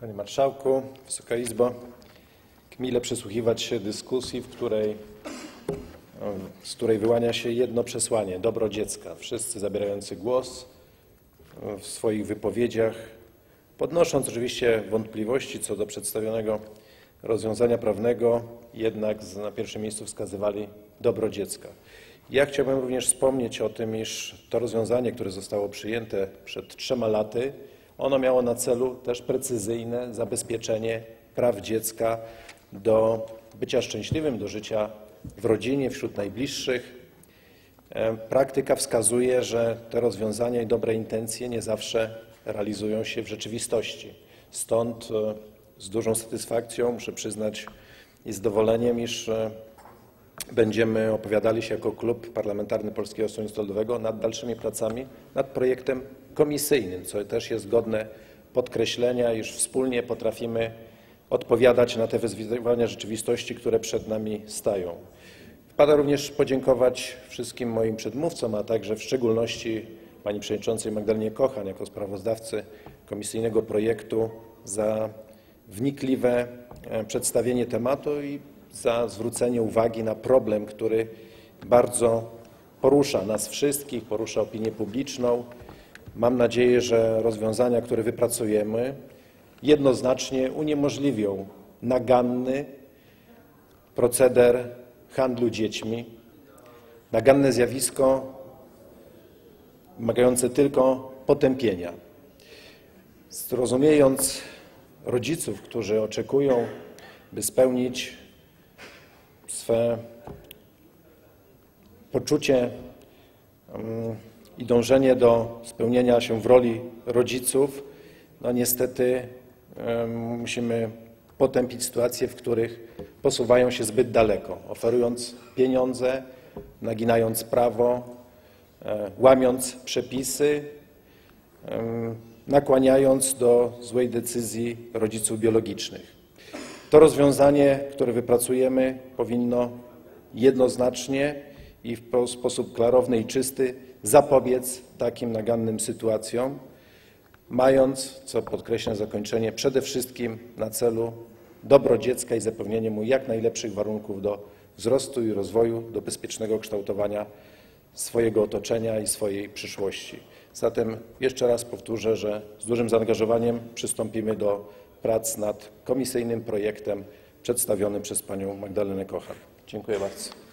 Panie Marszałku, Wysoka Izbo, mile przysłuchiwać się dyskusji, w której, z której wyłania się jedno przesłanie – dobro dziecka. Wszyscy zabierający głos w swoich wypowiedziach, podnosząc oczywiście wątpliwości co do przedstawionego rozwiązania prawnego, jednak na pierwszym miejscu wskazywali dobro dziecka. Ja chciałbym również wspomnieć o tym, iż to rozwiązanie, które zostało przyjęte przed trzema laty, ono miało na celu też precyzyjne zabezpieczenie praw dziecka do bycia szczęśliwym, do życia w rodzinie, wśród najbliższych. Praktyka wskazuje, że te rozwiązania i dobre intencje nie zawsze realizują się w rzeczywistości. Stąd z dużą satysfakcją muszę przyznać i zdowoleniem, iż będziemy opowiadali się jako Klub Parlamentarny Polskiego Stronnictwa Ludowego nad dalszymi pracami nad projektem komisyjnym, co też jest godne podkreślenia, iż wspólnie potrafimy odpowiadać na te wyzwania rzeczywistości, które przed nami stają. Wpada również podziękować wszystkim moim przedmówcom, a także w szczególności pani przewodniczącej Magdalenie Kochan jako sprawozdawcy komisyjnego projektu za wnikliwe przedstawienie tematu i za zwrócenie uwagi na problem, który bardzo porusza nas wszystkich, porusza opinię publiczną. Mam nadzieję, że rozwiązania, które wypracujemy, jednoznacznie uniemożliwią naganny proceder handlu dziećmi, naganne zjawisko wymagające tylko potępienia. Zrozumiejąc rodziców, którzy oczekują, by spełnić swe poczucie i dążenie do spełnienia się w roli rodziców, no niestety musimy potępić sytuacje, w których posuwają się zbyt daleko, oferując pieniądze, naginając prawo, łamiąc przepisy, nakłaniając do złej decyzji rodziców biologicznych. To rozwiązanie, które wypracujemy, powinno jednoznacznie i w sposób klarowny i czysty zapobiec takim nagannym sytuacjom, mając, co podkreślę zakończenie, przede wszystkim na celu dobro dziecka i zapewnienie mu jak najlepszych warunków do wzrostu i rozwoju, do bezpiecznego kształtowania swojego otoczenia i swojej przyszłości. Zatem jeszcze raz powtórzę, że z dużym zaangażowaniem przystąpimy do prac nad komisyjnym projektem przedstawionym przez panią Magdalenę Kochan. Dziękuję bardzo.